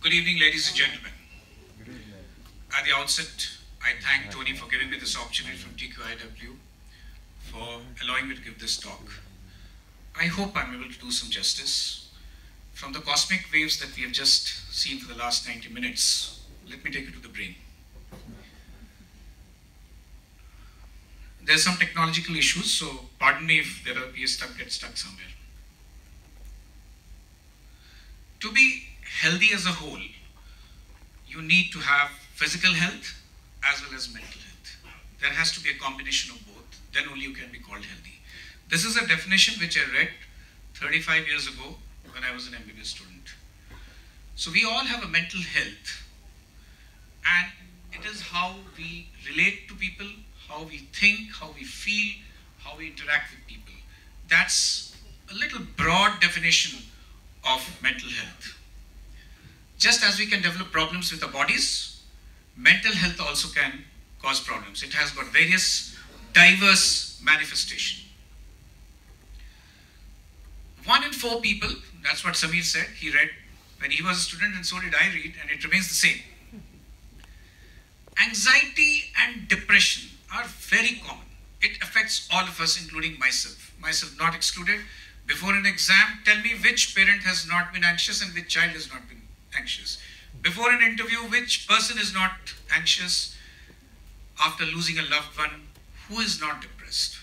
Good evening, ladies and gentlemen. At the outset, I thank Tony for giving me this opportunity from TQIW for allowing me to give this talk. I hope I'm able to do some justice. From the cosmic waves that we have just seen for the last 90 minutes, let me take you to the brain. There's some technological issues, so pardon me if there are, we stuck, get stuck somewhere. To be healthy as a whole, you need to have physical health as well as mental health. There has to be a combination of both, then only you can be called healthy. This is a definition which I read 35 years ago when I was an MBBS student. So we all have a mental health and it is how we relate to people, how we think, how we feel, how we interact with people. That's a little broad definition of mental health. Just as we can develop problems with our bodies, mental health also can cause problems. It has got various diverse manifestation. One in four people, that's what Samir said, he read when he was a student and so did I read and it remains the same. Anxiety and depression are very common. It affects all of us including myself, myself not excluded. Before an exam, tell me which parent has not been anxious and which child has not been anxious. Before an interview, which person is not anxious after losing a loved one? Who is not depressed?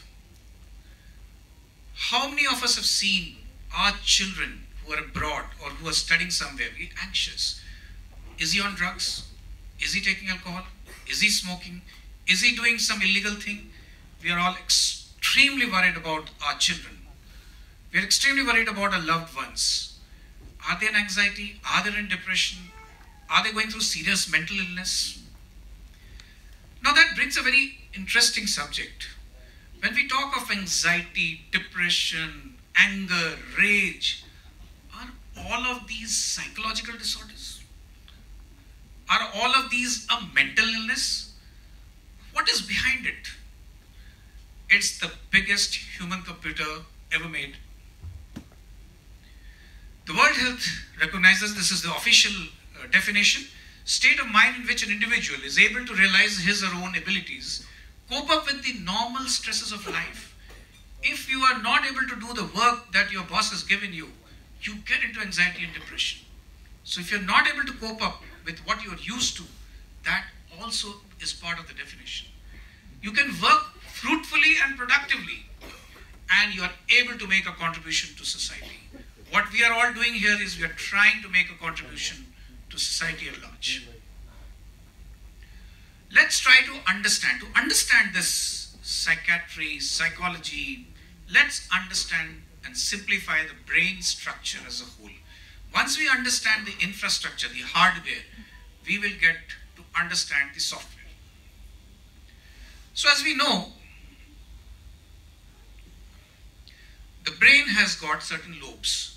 How many of us have seen our children who are abroad or who are studying somewhere be anxious? Is he on drugs? Is he taking alcohol? Is he smoking? Is he doing some illegal thing? We are all extremely worried about our children. We are extremely worried about our loved ones. Are they in anxiety? Are they in depression? Are they going through serious mental illness? Now, that brings a very interesting subject. When we talk of anxiety, depression, anger, rage, are all of these psychological disorders? Are all of these a mental illness? What is behind it? It's the biggest human computer ever made the World Health recognizes this is the official uh, definition state of mind in which an individual is able to realize his or her own abilities, cope up with the normal stresses of life. If you are not able to do the work that your boss has given you, you get into anxiety and depression. So if you're not able to cope up with what you're used to, that also is part of the definition. You can work fruitfully and productively, and you are able to make a contribution to society. What we are all doing here is we are trying to make a contribution to society at large. Let's try to understand, to understand this psychiatry, psychology, let's understand and simplify the brain structure as a whole. Once we understand the infrastructure, the hardware, we will get to understand the software. So as we know, the brain has got certain lobes.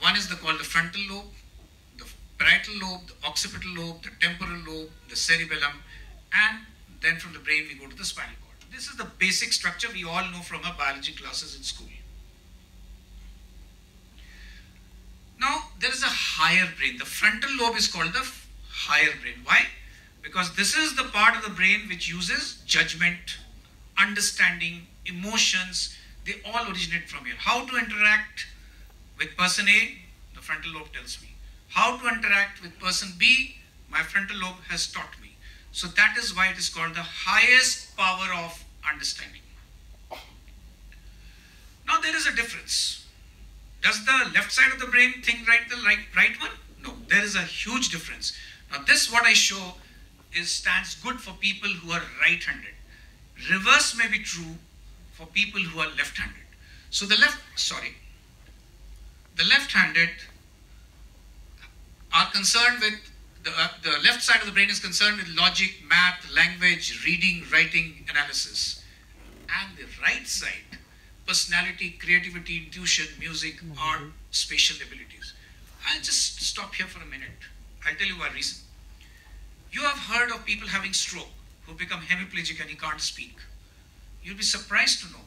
One is the, called the frontal lobe, the parietal lobe, the occipital lobe, the temporal lobe, the cerebellum, and then from the brain we go to the spinal cord. This is the basic structure we all know from our biology classes in school. Now, there is a higher brain. The frontal lobe is called the higher brain. Why? Because this is the part of the brain which uses judgment, understanding, emotions. They all originate from here. How to interact with person A, the frontal lobe tells me. How to interact with person B, my frontal lobe has taught me. So that is why it is called the highest power of understanding. Now there is a difference. Does the left side of the brain think right the right, right one? No, there is a huge difference. Now this what I show is stands good for people who are right-handed. Reverse may be true for people who are left-handed. So the left, sorry, the left-handed are concerned with the, uh, the left side of the brain is concerned with logic, math, language, reading, writing, analysis. And the right side, personality, creativity, intuition, music, mm -hmm. art, spatial abilities. I'll just stop here for a minute. I'll tell you why reason. You have heard of people having stroke who become hemiplegic and he can't speak. You'll be surprised to know.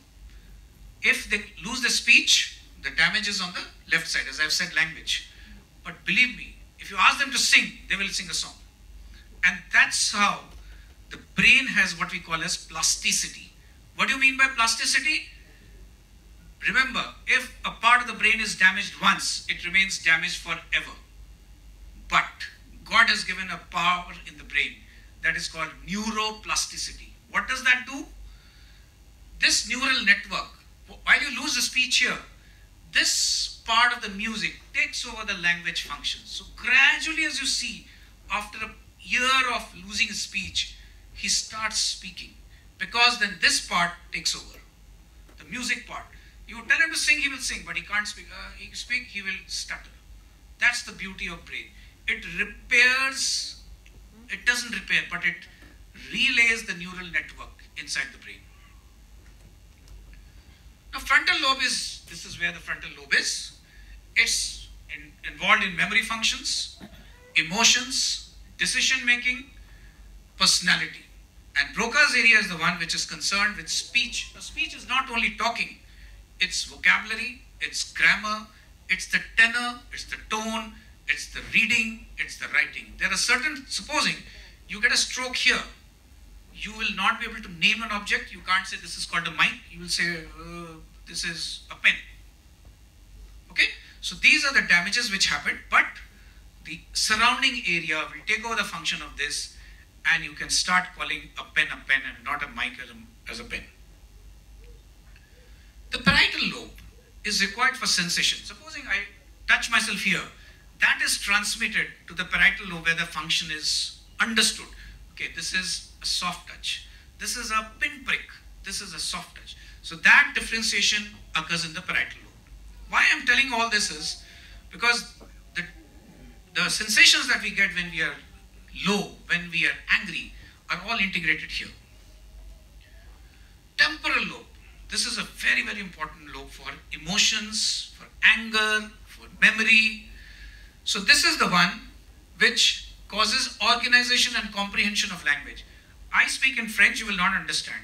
If they lose their speech, the damage is on the left side, as I've said, language. But believe me, If you ask them to sing, they will sing a song. And that's how the brain has what we call as plasticity. What do you mean by plasticity? Remember, if a part of the brain is damaged once, it remains damaged forever. But God has given a power in the brain that is called neuroplasticity. What does that do? This neural network, while you lose the speech here, this part of the music takes over the language function. So gradually as you see, after a year of losing speech, he starts speaking. Because then this part takes over. The music part. You tell him to sing, he will sing, but he can't speak. Uh, he speak, he will stutter. That's the beauty of brain. It repairs, it doesn't repair, but it relays the neural network inside the brain. Now, frontal lobe is, this is where the frontal lobe is. It's in, involved in memory functions, emotions, decision making, personality. And Broca's area is the one which is concerned with speech. Now, speech is not only talking, it's vocabulary, it's grammar, it's the tenor, it's the tone, it's the reading, it's the writing. There are certain, supposing you get a stroke here, you will not be able to name an object. You can't say this is called a mic. You will say uh, this is a pen. Okay? So these are the damages which happen, but the surrounding area will take over the function of this and you can start calling a pen a pen and not a mic as a, as a pen. The parietal lobe is required for sensation. Supposing I touch myself here, that is transmitted to the parietal lobe where the function is understood. Okay, this is a soft touch. This is a pinprick. This is a soft touch. So that differentiation occurs in the parietal lobe. Why I'm telling all this is because the, the sensations that we get when we are low, when we are angry, are all integrated here. Temporal lobe. This is a very, very important lobe for emotions, for anger, for memory. So this is the one which causes organization and comprehension of language. I speak in French, you will not understand.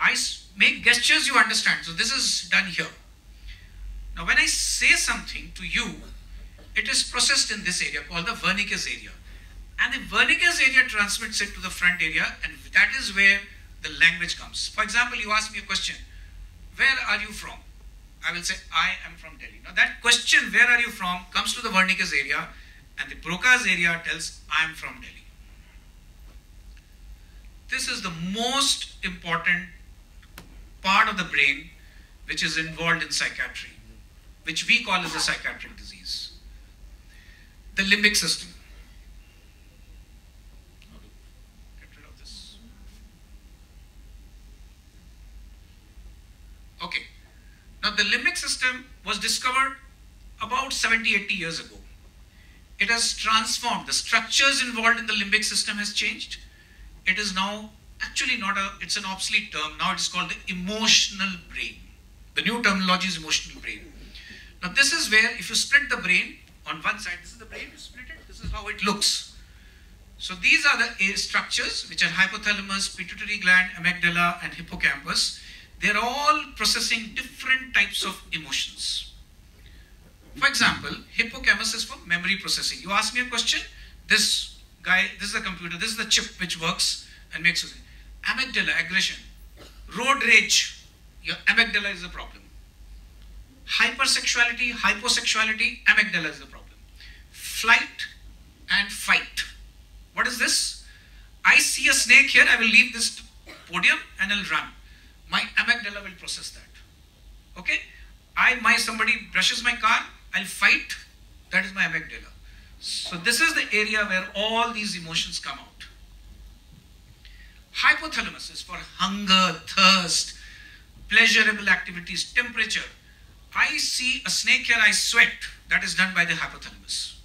I make gestures, you understand. So this is done here. Now when I say something to you, it is processed in this area called the Wernicke's area. And the Wernicke's area transmits it to the front area and that is where the language comes. For example, you ask me a question, where are you from? I will say, I am from Delhi. Now that question, where are you from, comes to the Wernicke's area and the Broca's area tells, I am from Delhi. This is the most important part of the brain which is involved in psychiatry, which we call as a psychiatric disease. The limbic system. Get rid of this. Okay. Now the limbic system was discovered about 70, 80 years ago. It has transformed. The structures involved in the limbic system has changed. It is now actually not a, it's an obsolete term. Now it's called the emotional brain. The new terminology is emotional brain. Now this is where if you split the brain on one side, this is the brain, you split it, this is how it looks. So these are the eh, structures which are hypothalamus, pituitary gland, amygdala and hippocampus. They're all processing different types of emotions. For example, hippocampus is for memory processing. You ask me a question, this guy, this is a computer, this is the chip which works and makes you amygdala, aggression, road rage, your amygdala is the problem. Hypersexuality, hyposexuality, amygdala is the problem. Flight and fight. What is this? I see a snake here, I will leave this podium and I'll run. My amygdala will process that. Okay? I, my somebody brushes my car, I'll fight. That is my amygdala. So this is the area where all these emotions come out. Hypothalamus is for hunger, thirst, pleasurable activities, temperature. I see a snake here, I sweat. That is done by the hypothalamus.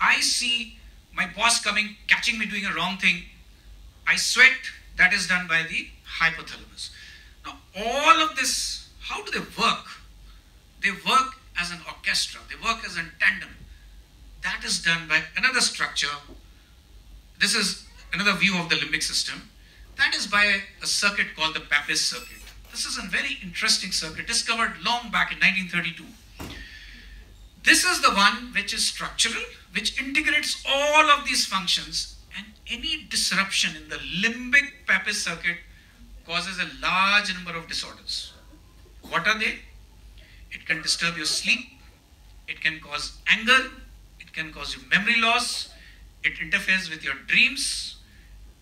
I see my boss coming, catching me doing a wrong thing. I sweat. That is done by the hypothalamus. Now, all of this, how do they work? They work as an orchestra. They work as a tandem. That is done by another structure. This is another view of the limbic system. That is by a circuit called the Papez circuit. This is a very interesting circuit discovered long back in 1932. This is the one which is structural, which integrates all of these functions and any disruption in the limbic Papez circuit causes a large number of disorders. What are they? It can disturb your sleep, it can cause anger, it can cause you memory loss, it interferes with your dreams,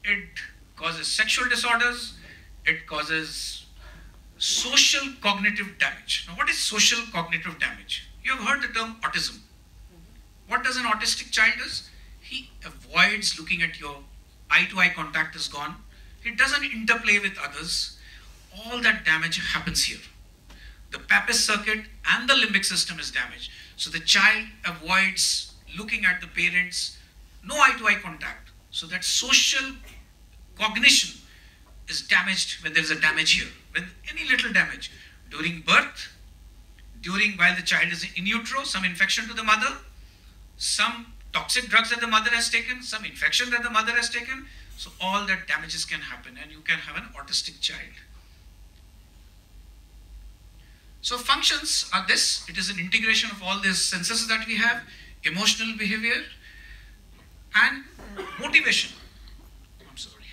it causes sexual disorders, it causes social cognitive damage. Now, what is social cognitive damage? You have heard the term autism. What does an autistic child do? He avoids looking at your eye to eye contact is gone. He doesn't interplay with others. All that damage happens here. The Papez circuit and the limbic system is damaged. So the child avoids looking at the parents, no eye to eye contact. So that social cognition is damaged when there is a damage here. When any little damage during birth, during while the child is in utero, some infection to the mother, some toxic drugs that the mother has taken, some infection that the mother has taken. So all that damages can happen and you can have an autistic child. So functions are this. It is an integration of all these senses that we have, emotional behavior and motivation. I'm sorry.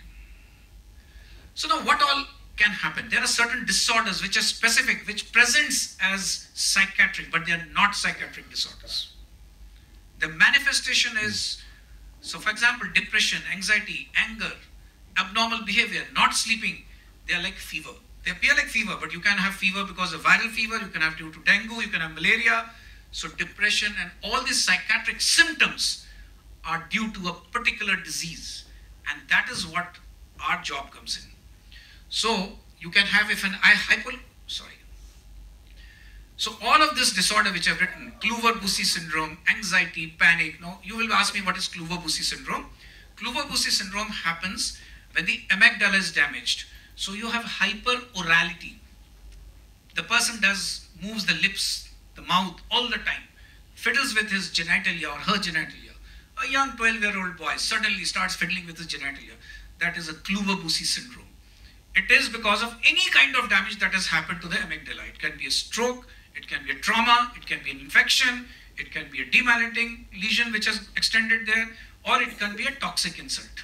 So now what all can happen? There are certain disorders which are specific, which presents as psychiatric, but they are not psychiatric disorders. The manifestation is, so for example, depression, anxiety, anger, abnormal behavior, not sleeping, they are like fever. They appear like fever, but you can have fever because of viral fever, you can have due to dengue, you can have malaria. So depression and all these psychiatric symptoms are due to a particular disease. And that is what our job comes in. So you can have if an eye hypo, sorry. So all of this disorder which I've written, Kluver-Bucy syndrome, anxiety, panic. Now you will ask me what is Kluver-Bucy syndrome? Kluver-Bucy syndrome happens when the amygdala is damaged. So you have hyperorality. The person does moves the lips, the mouth all the time, fiddles with his genitalia or her genitalia. A young 12-year-old boy suddenly starts fiddling with his genitalia. That is a Kluver-Bucy syndrome. It is because of any kind of damage that has happened to the amygdala. It can be a stroke, it can be a trauma, it can be an infection, it can be a demyelinating lesion which has extended there, or it can be a toxic insult.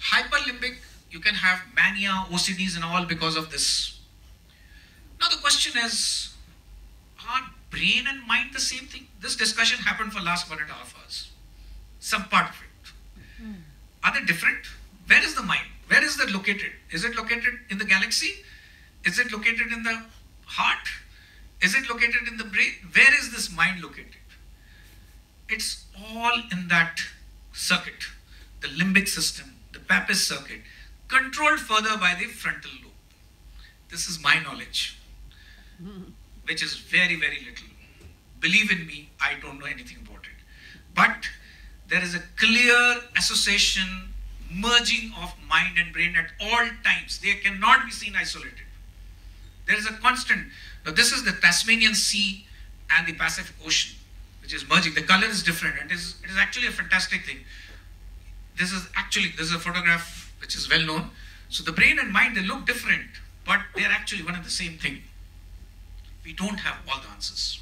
Hyperlimbic, you can have mania, OCDs and all because of this. Now the question is, are brain and mind the same thing? This discussion happened for last one and a half hours. Some part of it. Hmm. Are they different? Where is the mind? Where is that located? Is it located in the galaxy? Is it located in the heart? Is it located in the brain? Where is this mind located? It's all in that circuit, the limbic system, the Papez circuit, controlled further by the frontal lobe. This is my knowledge, which is very, very little. Believe in me, I don't know anything about it. But there is a clear association merging of mind and brain at all times. They cannot be seen isolated. There is a constant. Now, this is the Tasmanian Sea and the Pacific Ocean, which is merging. The color is different. It is, it is actually a fantastic thing. This is actually, this is a photograph which is well known. So the brain and mind, they look different, but they are actually one and the same thing We don't have all the answers.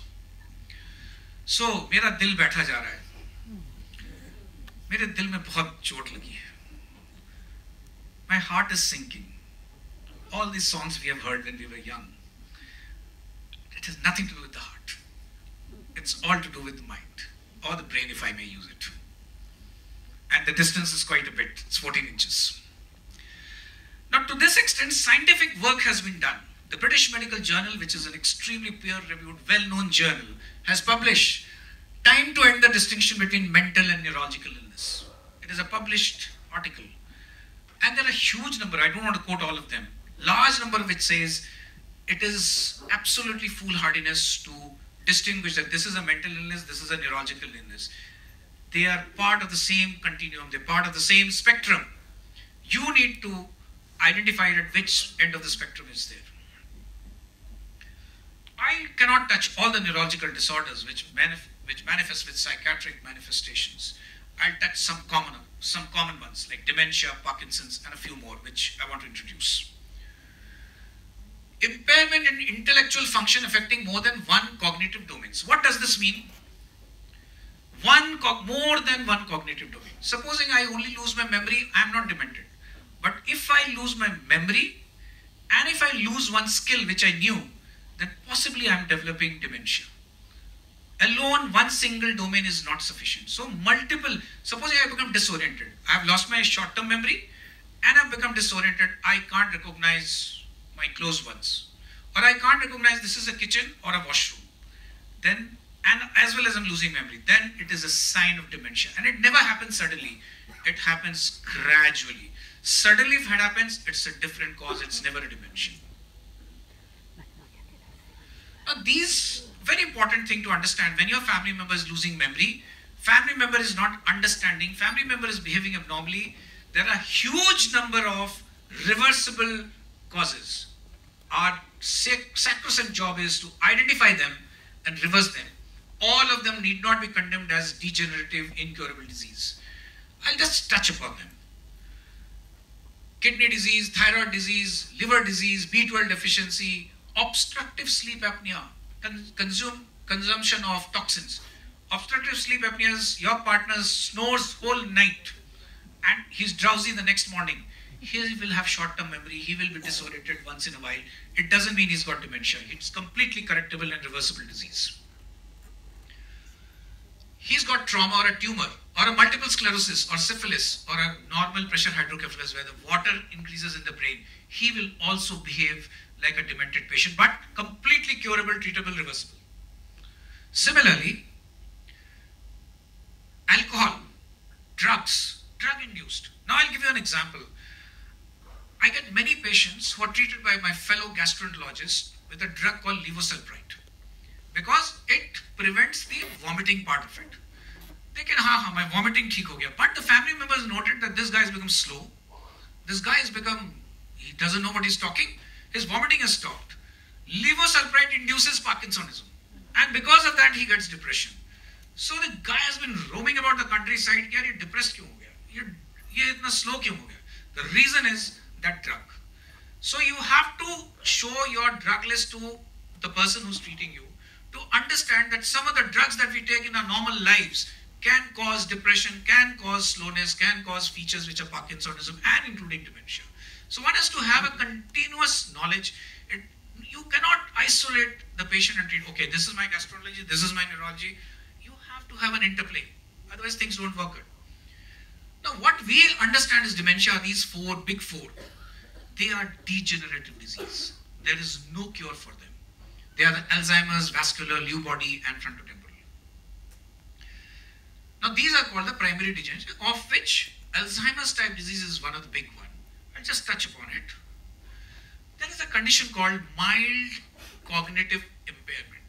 So, मेरा दिल बैठा जा रहा है मेरे दिल में बहुत चोट लगी है my heart is sinking. All these songs we have heard when we were young, it has nothing to do with the heart. It's all to do with the mind, or the brain, if I may use it. And the distance is quite a bit, it's 14 inches. Now, to this extent, scientific work has been done. the British Medical Journal, which is an extremely peer reviewed, well known journal, has published Time to End the Distinction Between Mental and Neurological Illness. It is a published article and there are a huge number, I don't want to quote all of them, large number which says it is absolutely foolhardiness to distinguish that this is a mental illness, this is a neurological illness. They are part of the same continuum, they're part of the same spectrum. You need to identify at which end of the spectrum is there. I cannot touch all the neurological disorders which, manif- which manifest with psychiatric manifestations. I'll touch some common some common ones like dementia, Parkinson's, and a few more, which I want to introduce. impairment in intellectual function affecting more than one cognitive domains. What does this mean? One more than one cognitive domain. Supposing I only lose my memory, I am not demented. But if I lose my memory and if I lose one skill which I knew, then possibly I am developing dementia. Alone, one single domain is not sufficient. So, multiple, suppose I become disoriented, I have lost my short term memory and I've become disoriented, I can't recognize my close ones, or I can't recognize this is a kitchen or a washroom. Then, and as well as I'm losing memory, then it is a sign of dementia. And it never happens suddenly, it happens gradually. Suddenly, if it happens, it's a different cause, it's never a dementia. Now, these very important thing to understand when your family member is losing memory, family member is not understanding, family member is behaving abnormally, there are huge number of reversible causes. Our sacrosanct job is to identify them and reverse them. All of them need not be condemned as degenerative, incurable disease. I'll just touch upon them. Kidney disease, thyroid disease, liver disease, B12 deficiency, obstructive sleep apnea, consume, consumption of toxins. Obstructive sleep apnea is your partner snores whole night and he's drowsy the next morning. He will have short-term memory. He will be disoriented once in a while. It doesn't mean he's got dementia. It's completely correctable and reversible disease. He's got trauma or a tumor or a multiple sclerosis or syphilis or a normal pressure hydrocephalus where the water increases in the brain. He will also behave like a demented patient, but completely curable, treatable, reversible. Similarly, alcohol, drugs, drug induced. Now I'll give you an example. I get many patients who are treated by my fellow gastroenterologists with a drug called levosulpride because it prevents the vomiting part of it. They can, ha ha, my vomiting theek ho gaya. But the family members noted that this guy has become slow. This guy has become, he doesn't know what he's talking his vomiting has stopped. Levosulpride induces Parkinsonism. And because of that, he gets depression. So the guy has been roaming about the countryside. Yaar, ये depressed क्यों हो गया? ये ये इतना slow क्यों हो गया? The reason is that drug. So you have to show your drug list to the person who's treating you to understand that some of the drugs that we take in our normal lives can cause depression, can cause slowness, can cause features which are Parkinsonism and including dementia. so one has to have a continuous knowledge. It, you cannot isolate the patient and treat, okay, this is my gastroenterology, this is my neurology. You have to have an interplay. Otherwise things don't work good. Now what we understand is dementia are these four, big four. They are degenerative disease. There is no cure for them. They are the Alzheimer's, vascular, Lewy body and frontotemporal. Now these are called the primary degeneration of which Alzheimer's type disease is one of the big ones. I'll just touch upon it. There is a condition called mild cognitive impairment.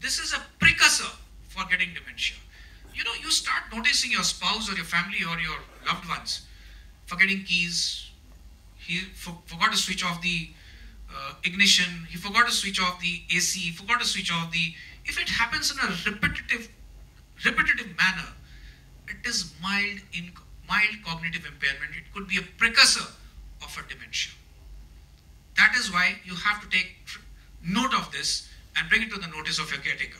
This is a precursor for getting dementia. You know, you start noticing your spouse or your family or your loved ones forgetting keys. He for, forgot to switch off the uh, ignition. He forgot to switch off the AC. He forgot to switch off the. If it happens in a repetitive, repetitive manner, it is mild in mild cognitive impairment. It could be a precursor of a dementia. That is why you have to take note of this and bring it to the notice of your caretaker.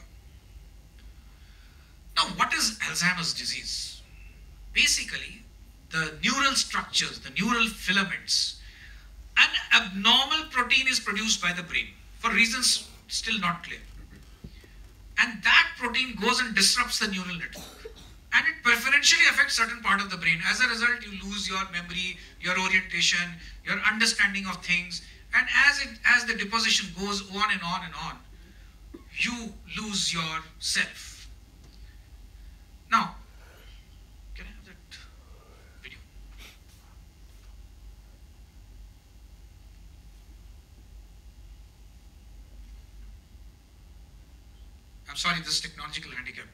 Now, what is Alzheimer's disease? Basically, the neural structures, the neural filaments, an abnormal protein is produced by the brain for reasons still not clear. And that protein goes and disrupts the neural network and it preferentially affects certain part of the brain. As a result, you lose your memory, your orientation, your understanding of things, and as it as the deposition goes on and on and on, you lose yourself. Now, can I have that video? I'm sorry, this technological handicap.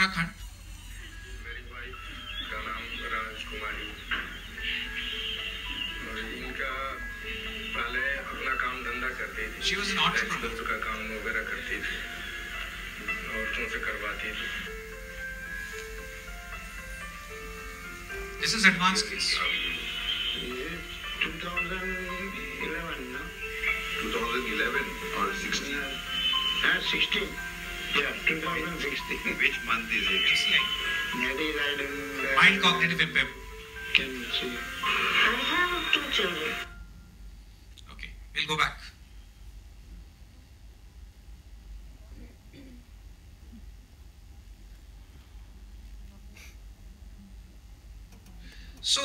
Uttarakhand मेरी wife का नाम राजकुमारी। और इनका पहले अपना काम धंधा करती थी। शी वाज नॉट एक्सपोर्ट का काम वगैरह करती थी। औरतों से करवाती थी। दिस इज़ एडवांस केस ये 2011 ना? 2011 और 16 हाँ 16 yeah 2016 Which month is it? It's like that is I don't uh, mind cognitive impairment. can see I have two children Okay, we'll go back. So,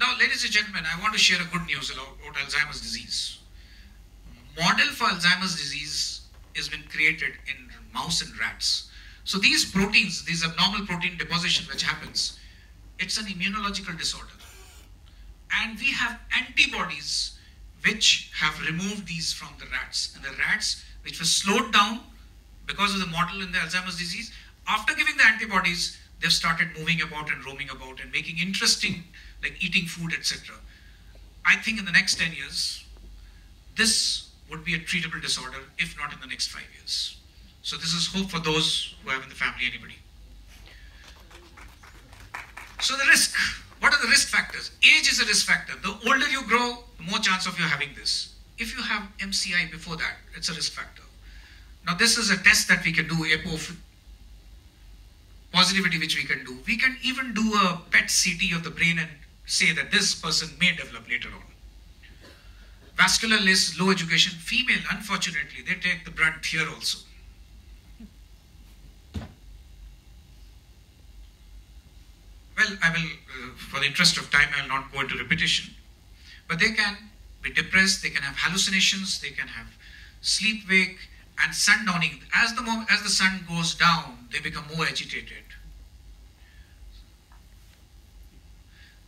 now, ladies and gentlemen, I want to share a good news about Alzheimer's disease. Model for Alzheimer's disease has been created in mouse and rats. So these proteins, these abnormal protein deposition which happens, it's an immunological disorder. And we have antibodies which have removed these from the rats. And the rats, which were slowed down because of the model in the Alzheimer's disease, after giving the antibodies, they've started moving about and roaming about and making interesting, like eating food, etc. I think in the next 10 years, this would be a treatable disorder, if not in the next five years. So this is hope for those who have in the family anybody. So the risk, what are the risk factors? Age is a risk factor. The older you grow, the more chance of you having this. If you have MCI before that, it's a risk factor. Now this is a test that we can do, APO positivity which we can do. We can even do a PET CT of the brain and say that this person may develop later on. Vascular list, low education, female, unfortunately, they take the brunt here also. Well, I will, uh, for the interest of time, I will not go into repetition. But they can be depressed, they can have hallucinations, they can have sleep wake and sundowning. As the moment, as the sun goes down, they become more agitated.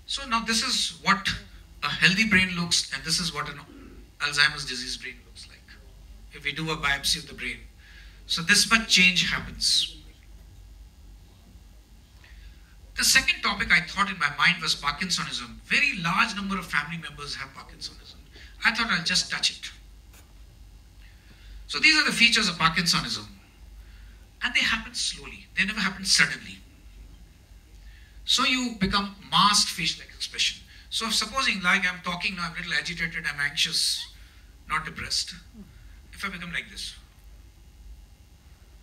So now this is what a healthy brain looks, and this is what an Alzheimer's disease brain looks like. If we do a biopsy of the brain, so this much change happens. The second topic I thought in my mind was Parkinsonism. Very large number of family members have Parkinsonism. I thought I'll just touch it. So these are the features of Parkinsonism. And they happen slowly. They never happen suddenly. So you become masked facial expression. So supposing like I'm talking now, I'm a little agitated, I'm anxious, not depressed. If I become like this,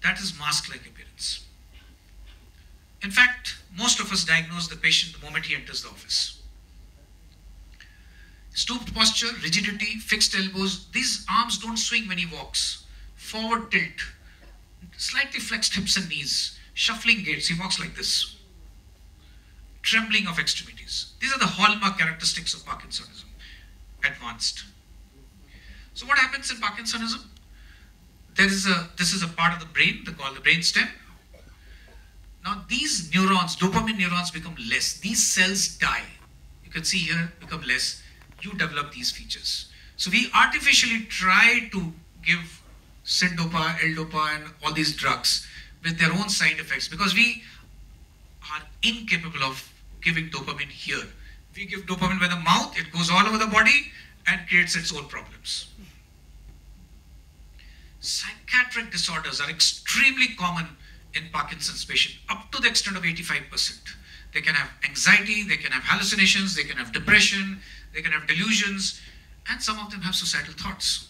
that is mask-like appearance. In fact, most of us diagnose the patient the moment he enters the office. Stooped posture, rigidity, fixed elbows, these arms don't swing when he walks. Forward tilt, slightly flexed hips and knees, shuffling gaits, he walks like this. Trembling of extremities. These are the hallmark characteristics of Parkinsonism, advanced. So what happens in Parkinsonism? There is a, this is a part of the brain, they call the brain stem. Now these neurons, dopamine neurons become less. These cells die. You can see here, become less. You develop these features. So we artificially try to give Syndopa, L-Dopa and all these drugs with their own side effects because we are incapable of giving dopamine here. We give dopamine by the mouth, it goes all over the body and creates its own problems. Psychiatric disorders are extremely common in Parkinson's patient, up to the extent of 85%. They can have anxiety, they can have hallucinations, they can have depression, they can have delusions, and some of them have suicidal thoughts.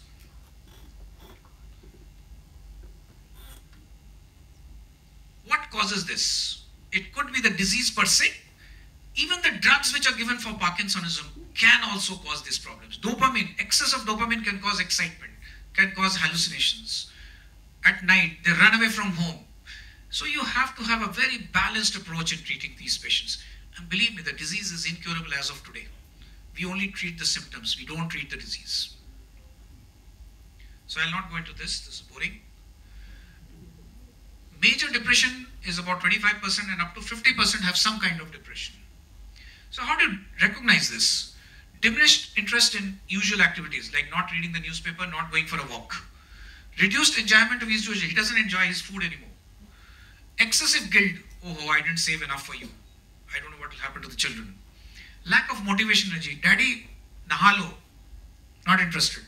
What causes this? It could be the disease per se. Even the drugs which are given for Parkinsonism can also cause these problems. Dopamine, excess of dopamine can cause excitement, can cause hallucinations. At night, they run away from home. So you have to have a very balanced approach in treating these patients. And believe me, the disease is incurable as of today. We only treat the symptoms, we don't treat the disease. So I'll not go into this, this is boring. Major depression is about 25% and up to 50% have some kind of depression. So how do you recognize this? Diminished interest in usual activities like not reading the newspaper, not going for a walk. Reduced enjoyment of his usual, he doesn't enjoy his food anymore. Excessive guilt, oh, I didn't save enough for you. I don't know what will happen to the children. Lack of motivation energy, daddy, nahalo, not interested.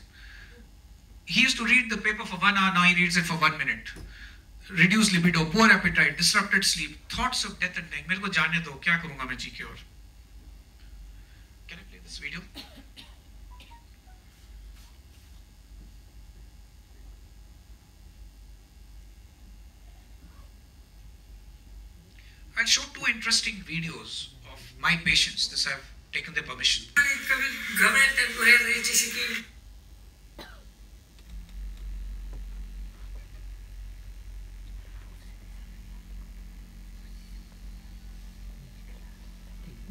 he used to read the paper for one hour, now he reads it for one minute. Reduced libido, poor appetite, disrupted sleep, thoughts of death and dying. मेरे को जाने दो क्या करूँगा मैं जी के और Can I play this video? I'll show two interesting videos of my patients. This I've taken their permission. कभी घबराहट टाइप को है रही जैसे कि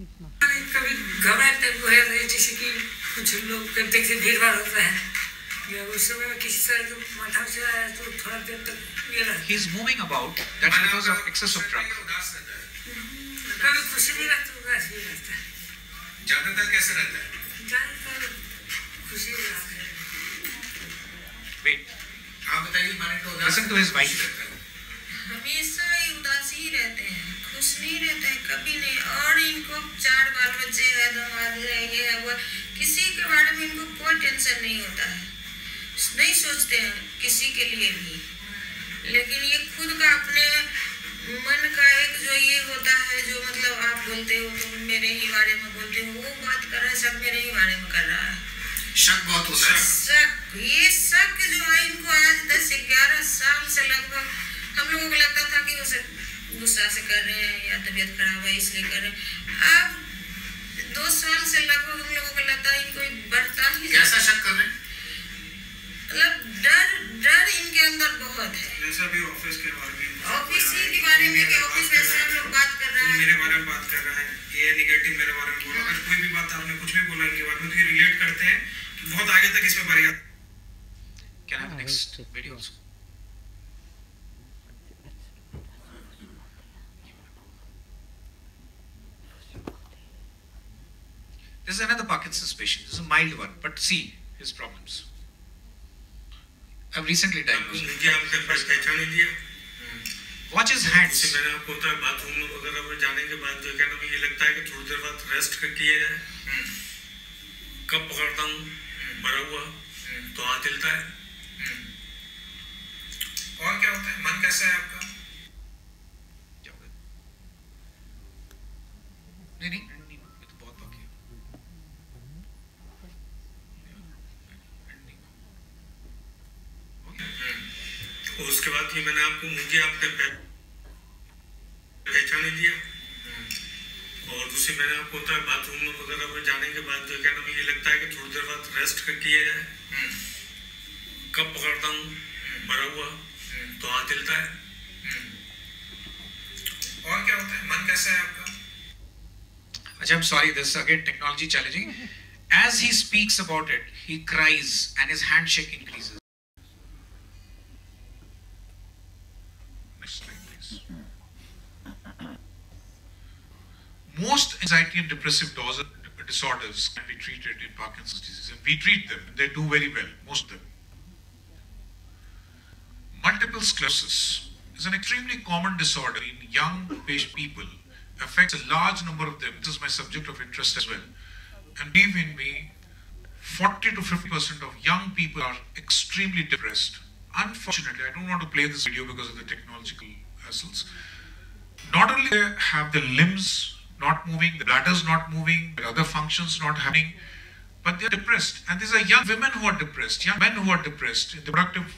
कभी घबराहट टाइप को है रही जैसे कि कुछ लोग कहते हैं कि भीड़ भाड़ होता है या उस समय में किसी तरह का माथा से आया तो थोड़ा देर तक ये रहता He's moving about. That's because of excess of drug. कभी खुशी भी रहता है उदास भी रहता है ज़्यादातर कैसे रहता है? ज़्यादातर खुशी रहता है आप बताइए माने तो उदास Listen to his wife. रहता है। हमेशा ही उदास ही रहते हैं खुश नहीं रहते हैं कभी नहीं। और इनको चार बाल बच्चे है दामाद है ये है वो किसी के बारे में इनको कोई टेंशन नहीं होता है। नहीं सोचते हैं किसी के लिए भी। लेकिन ये खुद का अपने मन का जो ये होता है जो मतलब आप बोलते हो तो मेरे ही बारे में बोलते हो वो बात कर रहा है सब मेरे ही बारे में कर रहा है। शक बहुत होता है। शक ये शक जो है इनको आज दस ग्यारह साल से लगभग हम लोगों को लगता था कि उसे गुस्सा से कर रहे हैं या तबीयत खराब है इसलिए कर रहे हैं। अब दो साल से लगभग हम लोगों को लगता है इनको बढ़ता ही कैसा शक कर रहे हैं? मतलब डर डर इनके अंदर बहुत है। जैसा भी ऑफ़िस के बारे में ऑफ़िस के बारे में कि ऑफ़िस में हम लोग बात कर रहे मेरे हैं बारे में बात कर रहा है ये निगेटिव मेरे बारे में बोला अगर कोई भी बात आपने कुछ भी बोला इनके बारे में तो ये रिलेट करते हैं कि बहुत आगे तक इसमें बढ़ गया Can I have the next video also? This is another Parkinson's patient. This is a mild one, but see his problems. I've recently diagnosed. him. मुझे आपके पास पहचान ही दिया Watch his hands. मैंने आपको बताया है बाथरूम वगैरह में जाने के बाद जो क्या नाम ये लगता है कि थोड़ी देर बाद रेस्ट कर किया जाए। कब पकड़ता हूँ भरा हुआ। तो हाथ हिलता है। और क्या होता है? मन कैसा है आपका? नहीं नहीं नहीं, ये तो बहुत बाकी है और उसके बाद ये मैंने आपको मुझे आपने पह- पहचान ही दिया। और दूसरी मैंने आपको होता है बाथरूम वगैरह में जाने के बाद जो क्या नाम है, ये लगता है कि थोड़ी देर बाद रेस्ट कर किया जाए। कब पकड़ता हूँ? भरा हुआ। तो हाथ हिलता है। और क्या होता है? मन कैसा है आपका? Ajay, I'm sorry, this is again technology challenging. As he speaks about it, he cries and his Most anxiety and depressive disorders can be treated in Parkinson's disease, and we treat them, they do very well, most of them. Multiple sclerosis is an extremely common disorder in young people. Affects a large number of them. This is my subject of interest as well. And believe in me, 40 to 50 percent of young people are extremely depressed. Unfortunately, I don't want to play this video because of the technological hassles. Not only have the limbs not moving, the bladders not moving, the other functions not happening, but they're depressed. And these are young women who are depressed, young men who are depressed in the productive